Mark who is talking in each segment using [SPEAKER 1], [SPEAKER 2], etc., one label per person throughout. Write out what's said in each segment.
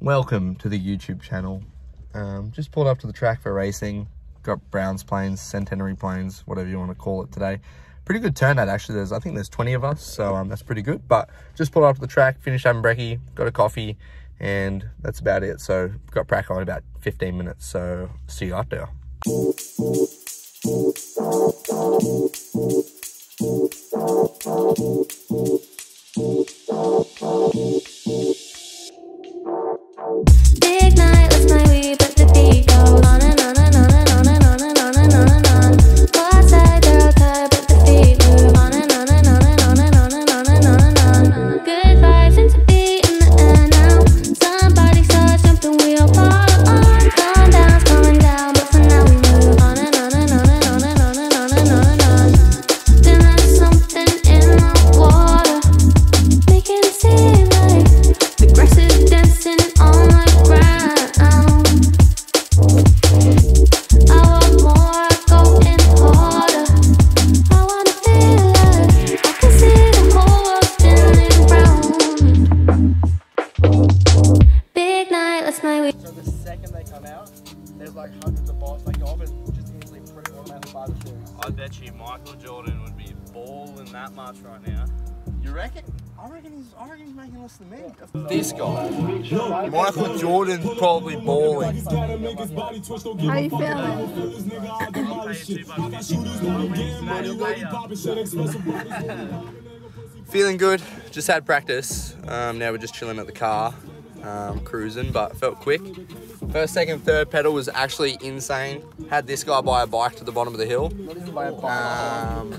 [SPEAKER 1] welcome to the YouTube channel. Um, just pulled up to the track for racing. Got Browns Plains, Centenary Plains, whatever you want to call it today. Pretty good turnout actually. There's I think there's 20 of us, so um, that's pretty good. But just pulled up to the track, finished having brekkie, got a coffee, and that's about it. So got prac on in about 15 minutes. So see you out there.
[SPEAKER 2] I
[SPEAKER 3] bet you Michael Jordan would be balling that much right now.
[SPEAKER 4] You reckon? I reckon he's. I reckon he's making less than me.
[SPEAKER 1] This guy, Michael Jordan's probably balling.
[SPEAKER 5] How you feeling?
[SPEAKER 1] Feeling good. Just had practice. Um, now we're just chilling at the car, um, cruising, but felt quick. First, second, third pedal was actually insane. Had this guy buy a bike to the bottom of the hill. Um,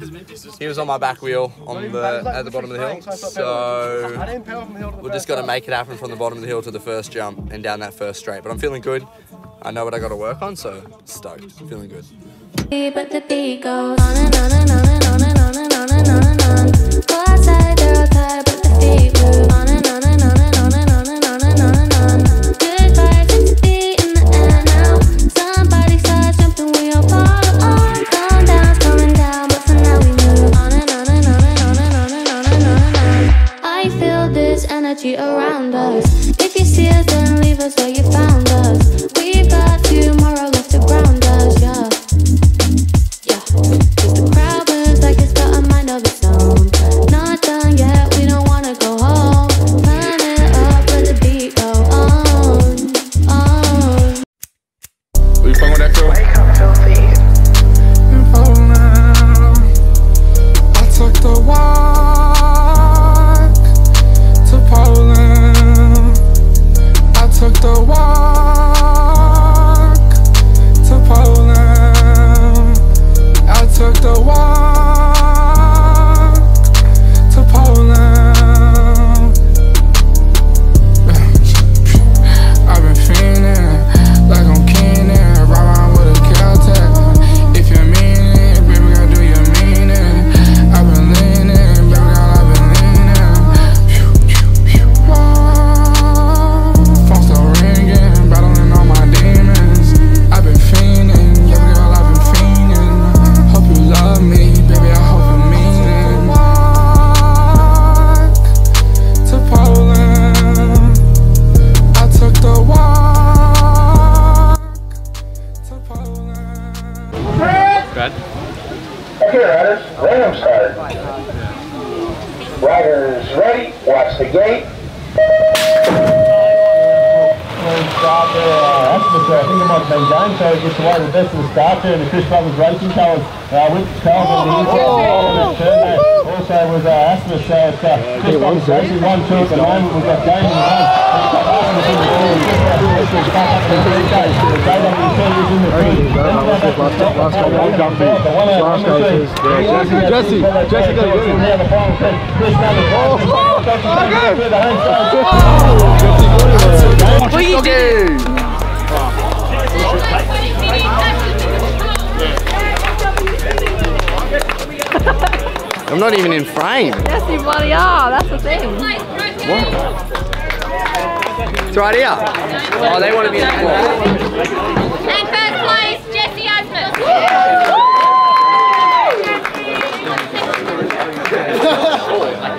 [SPEAKER 1] he was on my back wheel on the at the bottom of the hill. So we're just to make it happen from the bottom of the hill to the first jump and down that first straight. But I'm feeling good. I know what I got to work on, so stoked. Feeling good.
[SPEAKER 2] But the beat goes on and on and on and on and on and on and on and on. This energy around us. If you see us, then leave us where you found us. We've got tomorrow left to ground
[SPEAKER 6] Okay, riders, random start. Riders ready, watch the gate. Start there, uh, Asmus, I think it might have been James, so he gets away the best of the start there in the Chris Brothers Racing colours. Uh, with Calvin, the inside turn there. Also was uh, Asmus, so it's uh, Chris Brothers Racing, one, two at the moment. We've got Damon one. We've got Asmus in the ball. We've got Asmus back up in the three case. JWC is in the three. Then we've got Asmus back up in the jumping. Last cases. Jesse, Jesse got it. Now the final set. Chris number four.
[SPEAKER 7] What are you doing?
[SPEAKER 1] I'm not even in frame.
[SPEAKER 8] Yes, you bloody are. That's the thing. What?
[SPEAKER 1] It's right here. Oh, they want to be in the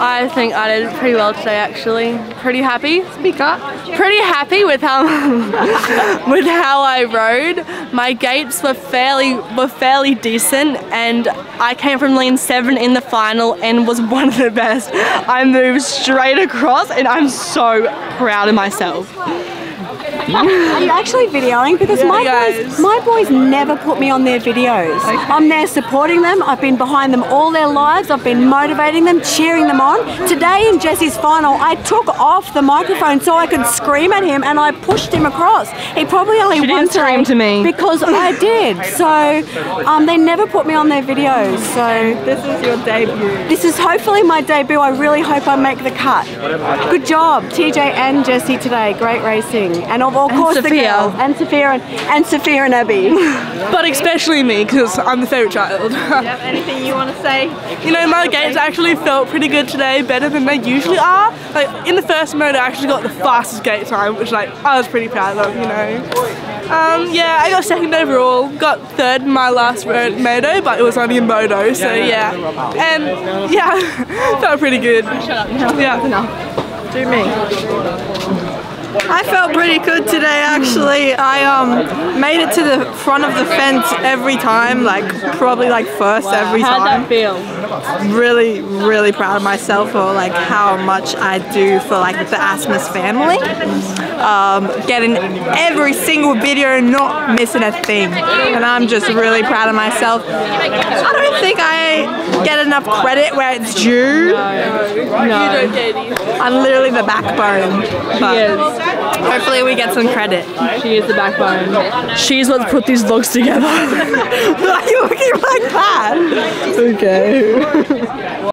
[SPEAKER 9] I think I did pretty well today actually. Pretty happy.
[SPEAKER 8] Speak up.
[SPEAKER 9] Pretty happy with how with how I rode. My gates were fairly were fairly decent and I came from lane 7 in the final and was one of the best. I moved straight across and I'm so proud of myself.
[SPEAKER 10] Are you actually videoing? Because my
[SPEAKER 9] guys.
[SPEAKER 10] boys, my boys never put me on their videos. I'm there supporting them. I've been behind them all their lives. I've been motivating them, cheering them on. Today in Jesse's final, I took off the microphone so I could scream at him, and I pushed him across. He probably only
[SPEAKER 9] She didn't scream to me.
[SPEAKER 10] because I did. So um, they never put me on their videos. So
[SPEAKER 8] This is your debut.
[SPEAKER 10] this is hopefully my debut. I really hope I make the cut. Good job, TJ and Jesse today. Great racing, and of, of course the
[SPEAKER 9] Sophia.
[SPEAKER 10] girls, and Sophia and, and Sophia and Abby.
[SPEAKER 9] But especially me because I'm the favourite child.
[SPEAKER 8] Have Anything you want to say?
[SPEAKER 9] You know, my gates actually felt pretty good today, better than they usually are. Like in the first moto, I actually got the fastest gate time, which like I was pretty proud of. You know. Um, yeah, I got second overall. Got third in my last road moto, but it was only in moto, so yeah. And yeah, felt pretty good. Shut up. Yeah.
[SPEAKER 8] Do me.
[SPEAKER 11] I felt pretty good today actually. I um made it to the front of the fence every time, like probably like first every
[SPEAKER 9] How'd
[SPEAKER 11] time.
[SPEAKER 9] that feel?
[SPEAKER 11] Really, really proud of myself for like how much I do for like the Asmus family. Um, getting every single video, not missing a thing, and I'm just really proud of myself. I don't think I get enough credit where it's due. I'm literally the backbone. But hopefully we get some credit.
[SPEAKER 9] She is the backbone. She's what put these vlogs together.
[SPEAKER 11] Why are you looking like that?
[SPEAKER 9] okay.